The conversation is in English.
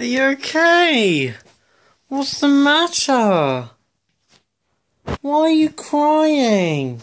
Are you okay? What's the matter? Why are you crying?